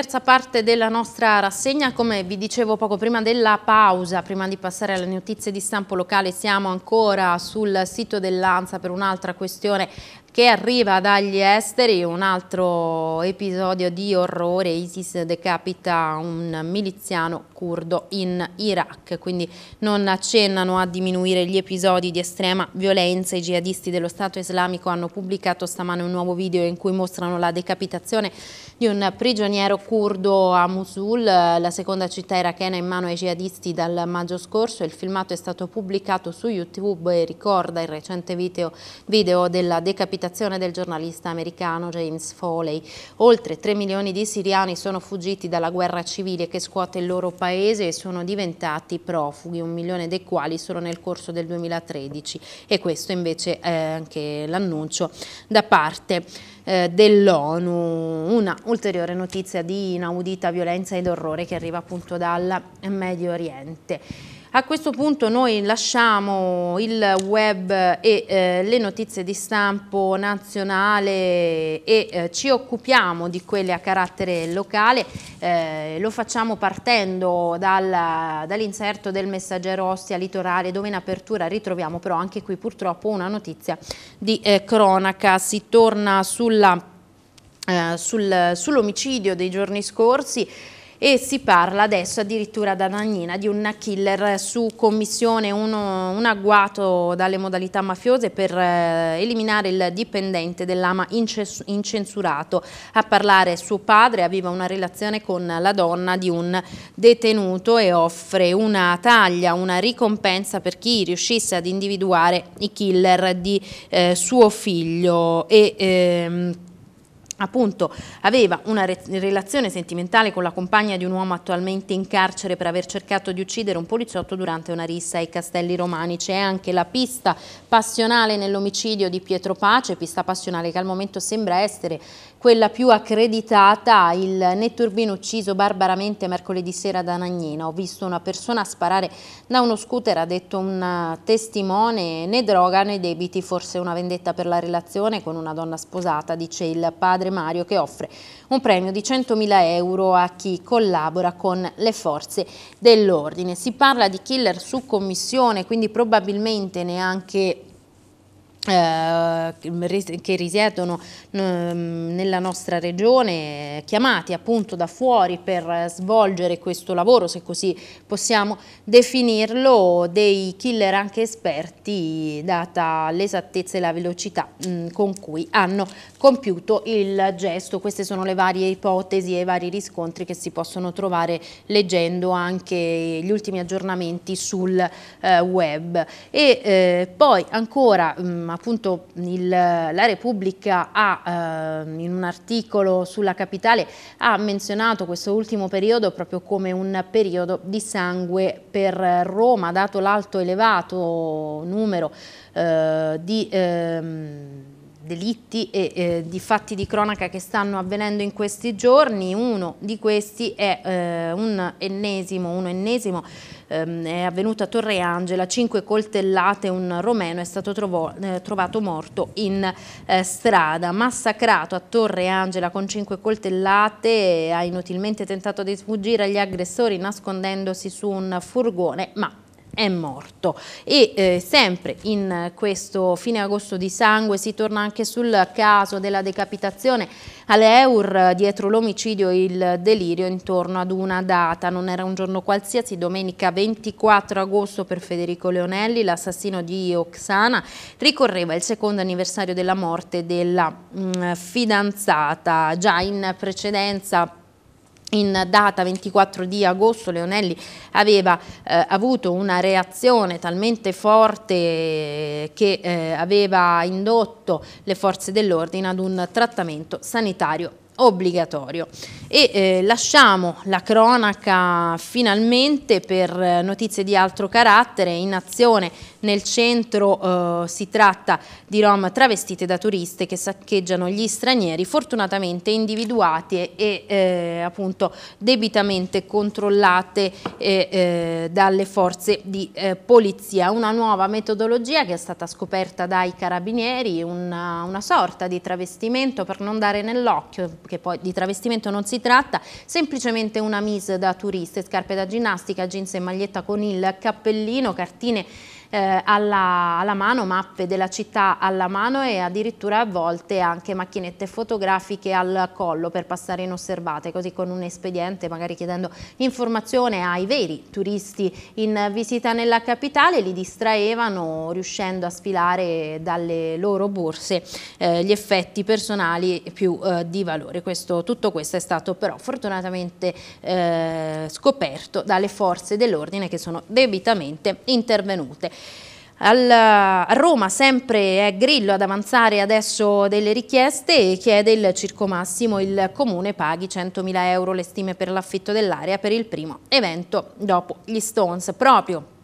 terza parte della nostra rassegna, come vi dicevo poco prima della pausa, prima di passare alle notizie di stampo locale, siamo ancora sul sito dell'ANSA per un'altra questione che arriva dagli esteri, un altro episodio di orrore, ISIS decapita un miliziano curdo in Iraq, quindi non accennano a diminuire gli episodi di estrema violenza. I jihadisti dello Stato islamico hanno pubblicato stamane un nuovo video in cui mostrano la decapitazione di un prigioniero curdo a Mosul, la seconda città irachena in mano ai jihadisti dal maggio scorso. Il filmato è stato pubblicato su YouTube e ricorda il recente video, video della decapitazione del giornalista americano James Foley. Oltre 3 milioni di siriani sono fuggiti dalla guerra civile che scuote il loro paese e sono diventati profughi, un milione dei quali solo nel corso del 2013 e questo invece è anche l'annuncio da parte eh, dell'ONU. Una ulteriore notizia di inaudita violenza ed orrore che arriva appunto dal Medio Oriente. A questo punto noi lasciamo il web e eh, le notizie di stampo nazionale e eh, ci occupiamo di quelle a carattere locale, eh, lo facciamo partendo dal, dall'inserto del messaggero Ostia Litorale dove in apertura ritroviamo però anche qui purtroppo una notizia di eh, cronaca, si torna eh, sul, sull'omicidio dei giorni scorsi e si parla adesso addirittura da Dagnina di un killer su commissione, uno, un agguato dalle modalità mafiose per eh, eliminare il dipendente dell'ama incensurato. A parlare suo padre aveva una relazione con la donna di un detenuto e offre una taglia, una ricompensa per chi riuscisse ad individuare i killer di eh, suo figlio e ehm, appunto aveva una re relazione sentimentale con la compagna di un uomo attualmente in carcere per aver cercato di uccidere un poliziotto durante una rissa ai Castelli Romani. C'è anche la pista passionale nell'omicidio di Pietro Pace, pista passionale che al momento sembra essere quella più accreditata, il netturbino ucciso barbaramente mercoledì sera da Nagnina. Ho visto una persona sparare da uno scooter, ha detto un testimone, né droga né debiti, forse una vendetta per la relazione con una donna sposata, dice il padre Mario che offre un premio di 100.000 euro a chi collabora con le forze dell'ordine. Si parla di killer su commissione, quindi probabilmente neanche che risiedono nella nostra regione, chiamati appunto da fuori per svolgere questo lavoro, se così possiamo definirlo, dei killer anche esperti, data l'esattezza e la velocità mm, con cui hanno compiuto il gesto. Queste sono le varie ipotesi e i vari riscontri che si possono trovare leggendo anche gli ultimi aggiornamenti sul eh, web. E eh, poi ancora mm, appunto il, la Repubblica ha eh, in un articolo sulla capitale ha menzionato questo ultimo periodo proprio come un periodo di sangue per Roma, dato l'alto elevato numero eh, di ehm, delitti e eh, di fatti di cronaca che stanno avvenendo in questi giorni. Uno di questi è eh, un ennesimo, uno ennesimo ehm, è avvenuto a Torre Angela, cinque coltellate, un romeno è stato trovo, eh, trovato morto in eh, strada, massacrato a Torre Angela con cinque coltellate, ha inutilmente tentato di sfuggire agli aggressori nascondendosi su un furgone, ma è morto. E eh, sempre in questo fine agosto di sangue si torna anche sul caso della decapitazione all'Eur dietro l'omicidio il delirio intorno ad una data, non era un giorno qualsiasi, domenica 24 agosto per Federico Leonelli, l'assassino di Oksana, ricorreva il secondo anniversario della morte della mh, mm, fidanzata, già in precedenza in data 24 di agosto Leonelli aveva eh, avuto una reazione talmente forte che eh, aveva indotto le forze dell'ordine ad un trattamento sanitario obbligatorio. E eh, lasciamo la cronaca finalmente per notizie di altro carattere in azione nel centro, eh, si tratta di rom travestite da turiste che saccheggiano gli stranieri, fortunatamente individuati e eh, appunto debitamente controllate eh dalle forze di eh, polizia. Una nuova metodologia che è stata scoperta dai carabinieri, una, una sorta di travestimento per non dare nell'occhio, che poi di travestimento non si tratta, semplicemente una mise da turiste, scarpe da ginnastica, jeans e maglietta con il cappellino, cartine eh, alla, alla, mano, mappe della città alla mano e addirittura a volte anche macchinette fotografiche al collo per passare inosservate, così con un espediente magari chiedendo informazione ai veri turisti in visita nella capitale, li distraevano riuscendo a sfilare dalle loro borse eh, gli effetti personali più eh, di valore. Questo, tutto questo è stato però fortunatamente eh, scoperto dalle forze dell'ordine che sono debitamente intervenute. Al, a Roma sempre è Grillo ad avanzare adesso delle richieste e chiede il Circo Massimo il Comune paghi 100.000 euro le stime per l'affitto dell'area per il primo evento dopo gli Stones. Proprio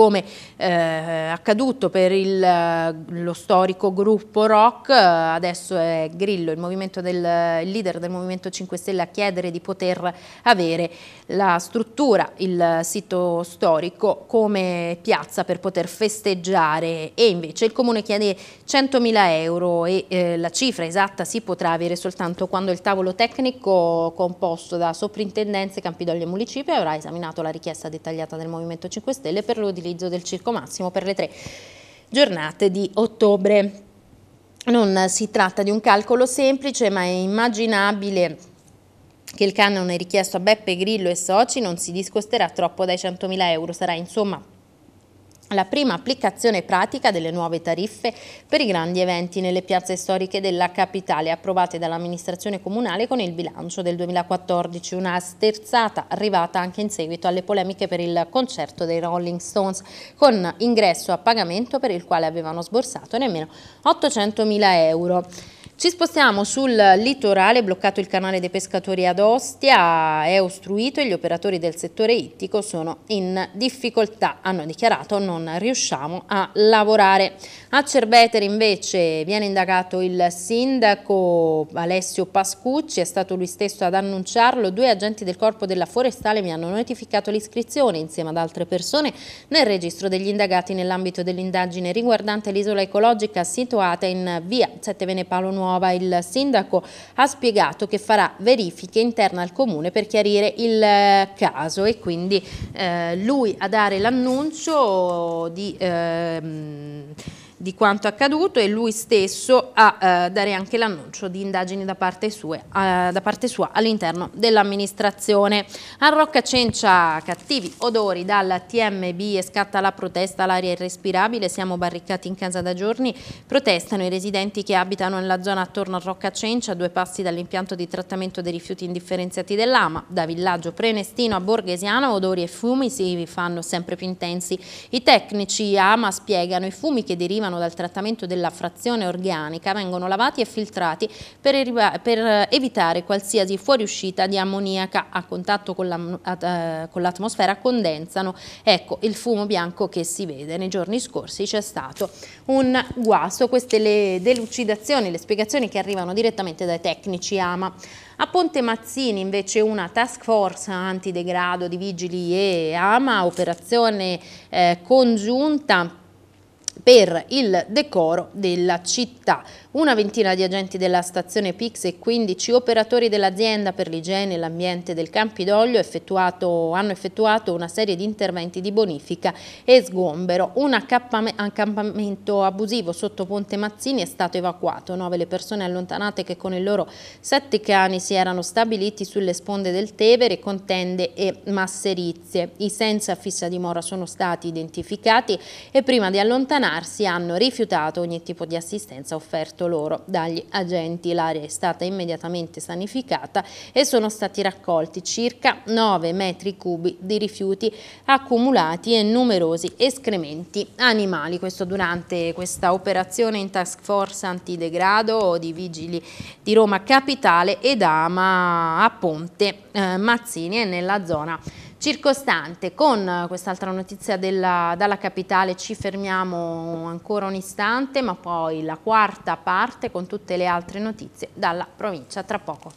come eh, accaduto per il, lo storico gruppo rock, adesso è Grillo, il, del, il, leader del Movimento 5 Stelle, a chiedere di poter avere la struttura, il sito storico come piazza per poter festeggiare. E invece il Comune chiede 100.000 euro e eh, la cifra esatta si potrà avere soltanto quando il tavolo tecnico composto da soprintendenze, Campidoglio e Municipio avrà esaminato la richiesta dettagliata del Movimento 5 Stelle per lo l'utilizzo del Circo Massimo per le tre giornate di ottobre. Non si tratta di un calcolo semplice, ma è immaginabile che il canone richiesto a Beppe Grillo e soci non si discosterà troppo dai 100.000 euro, sarà insomma la prima applicazione pratica delle nuove tariffe per i grandi eventi nelle piazze storiche della capitale approvate dall'amministrazione comunale con il bilancio del 2014, una sterzata arrivata anche in seguito alle polemiche per il concerto dei Rolling Stones con ingresso a pagamento per il quale avevano sborsato nemmeno 800.000 euro. Ci spostiamo sul litorale, bloccato il canale dei pescatori ad Ostia, è ostruito e gli operatori del settore ittico sono in difficoltà, hanno dichiarato non riusciamo a lavorare. A Cerveteri invece viene indagato il sindaco Alessio Pascucci, è stato lui stesso ad annunciarlo, due agenti del corpo della forestale mi hanno notificato l'iscrizione insieme ad altre persone nel registro degli indagati nell'ambito dell'indagine riguardante l'isola ecologica situata in via Sette Vene Paolo Nuovo Nuova. Il sindaco ha spiegato che farà verifiche interne al comune per chiarire il eh, caso e quindi eh, lui a dare l'annuncio di... Eh, di quanto accaduto e lui stesso a eh, dare anche l'annuncio di indagini da parte, sue, eh, da parte sua all'interno dell'amministrazione. A Rocca Cencia cattivi odori dal TMB e scatta la protesta, l'aria irrespirabile, siamo barricati in casa da giorni, protestano i residenti che abitano nella zona attorno a Rocca Cencia, due passi dall'impianto di trattamento dei rifiuti indifferenziati dell'Ama, da villaggio Prenestino a Borghesiano, odori e fumi si fanno sempre più intensi. I tecnici AMA spiegano i fumi che derivano derivano dal trattamento della frazione organica vengono lavati e filtrati per, per evitare qualsiasi fuoriuscita di ammoniaca a contatto con l'atmosfera la, condensano. Ecco il fumo bianco che si vede. Nei giorni scorsi c'è stato un guasto. Queste le delucidazioni, le spiegazioni che arrivano direttamente dai tecnici AMA. A Ponte Mazzini invece una task force antidegrado di vigili e AMA, operazione eh, congiunta per il decoro della città. Una ventina di agenti della stazione Pix e 15 operatori dell'azienda per l'igiene e l'ambiente del Campidoglio effettuato, hanno effettuato una serie di interventi di bonifica e sgombero. Un accampamento abusivo sotto Ponte Mazzini è stato evacuato. Nove le persone allontanate che con i loro sette cani si erano stabiliti sulle sponde del Tevere con tende e masserizie. I senza fissa dimora sono stati identificati e prima di allontanarsi hanno rifiutato ogni tipo di assistenza offerta chiesto loro dagli agenti. L'area è stata immediatamente sanificata e sono stati raccolti circa 9 metri cubi di rifiuti accumulati e numerosi escrementi animali. Questo durante questa operazione in task force antidegrado di vigili di Roma Capitale ed Ama a Ponte eh, Mazzini e nella zona circostante. Con quest'altra notizia della, dalla capitale ci fermiamo ancora un istante, ma poi la quarta parte con tutte le altre notizie dalla provincia tra poco.